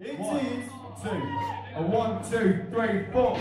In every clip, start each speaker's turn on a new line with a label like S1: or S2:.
S1: It is.
S2: two. A one, two, three, four.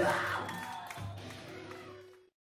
S1: 啊